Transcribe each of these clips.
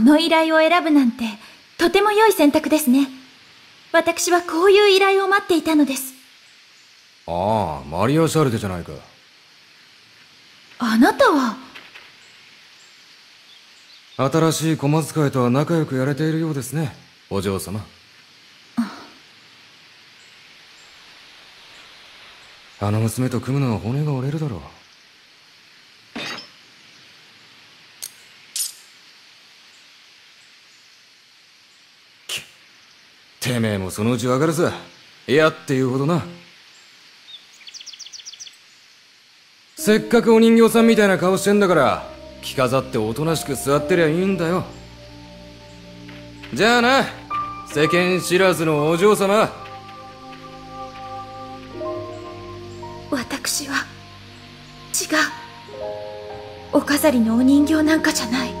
「この依頼を選ぶなんて、とても良い選択ですね。私はこういう依頼を待っていたのです。ああマリア・シャルデじゃないか。あなたは、新しい小松会とは仲良くやれているようですねお嬢様。あの娘と組むのは骨が折れるだろうてめえもそのうちわかるさいやっていうほどなせっかくお人形さんみたいな顔してんだから着飾っておとなしく座ってりゃいいんだよじゃあな世間知らずのお嬢様私は、違う。お飾りのお人形なんかじゃない。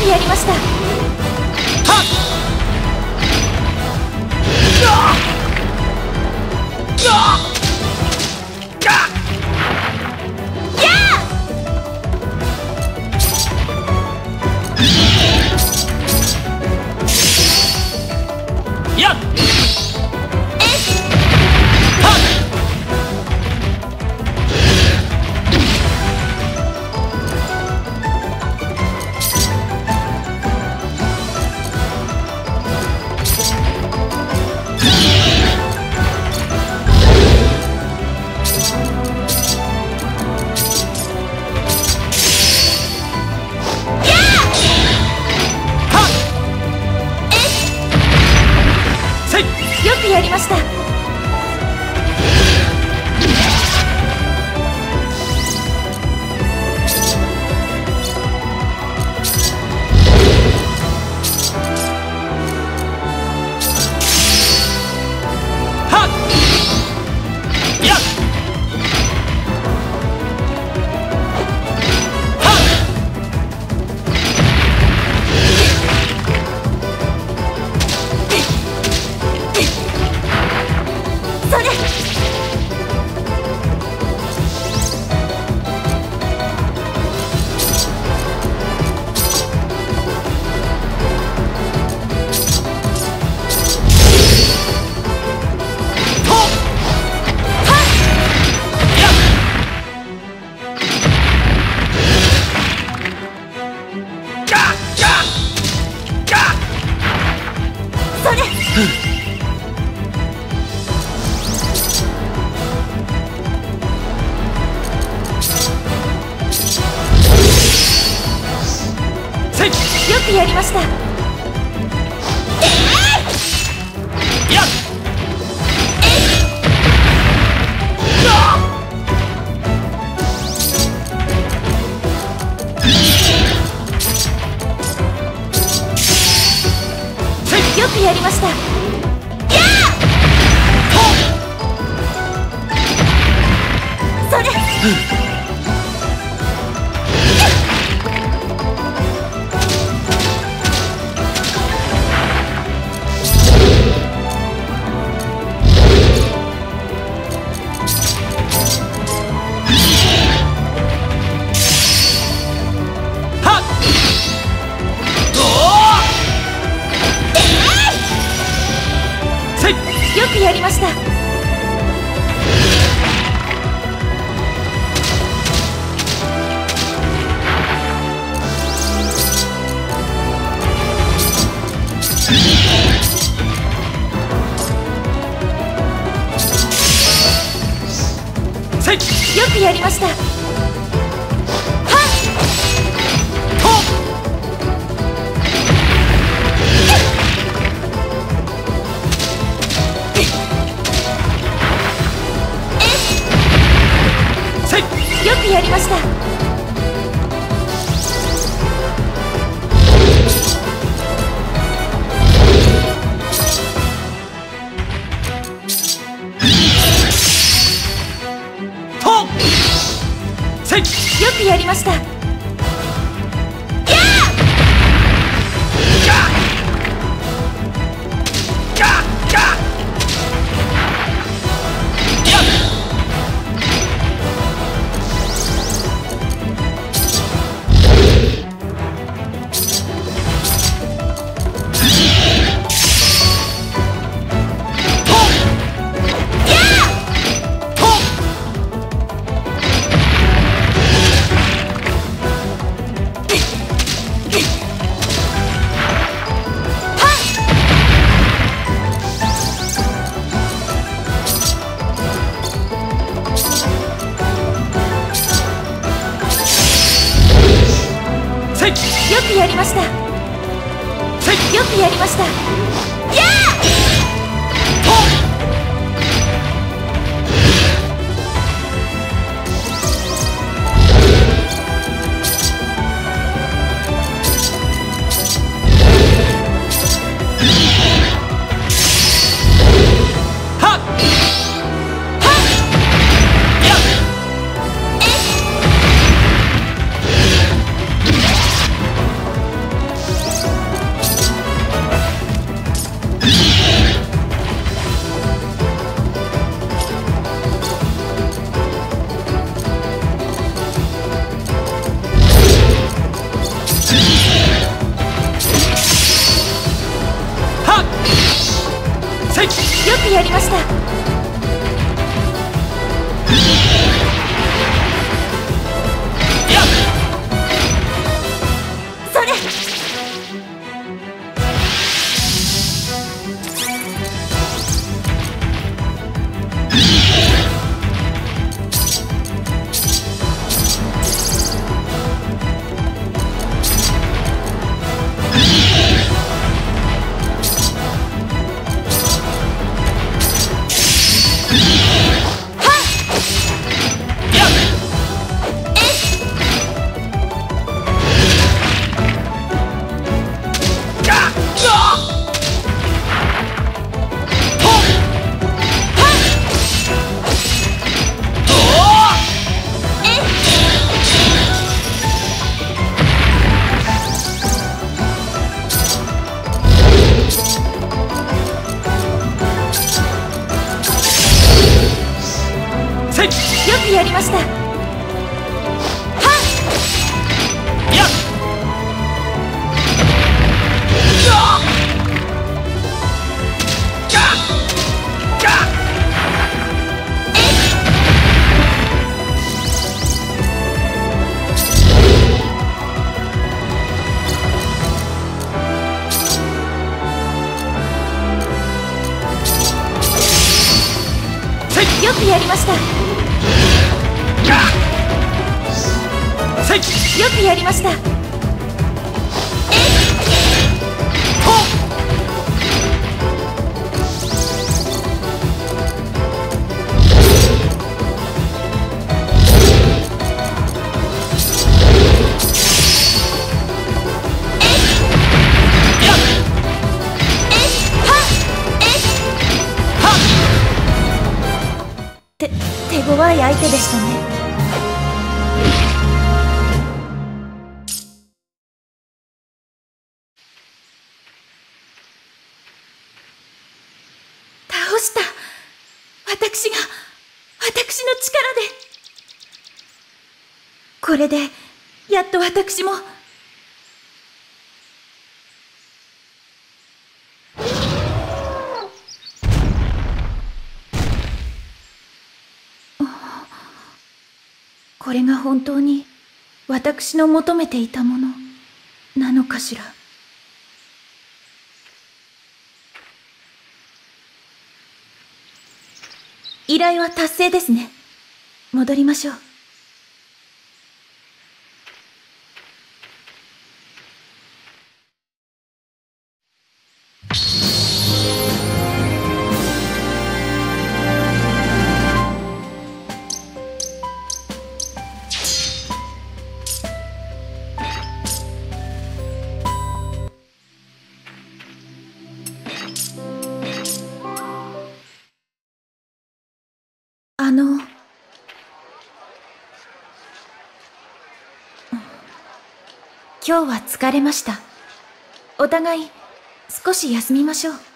くやりました。やっ！りました。ました。よくやりました。よくやりました。よくやりました。イエよくやりました。よくやりました。弱い相手でしたね。倒した。私が私の力で。これでやっと私もこれが本当に私の求めていたものなのかしら？依頼は達成ですね。戻りましょう。今日は疲れました。お互い少し休みましょう。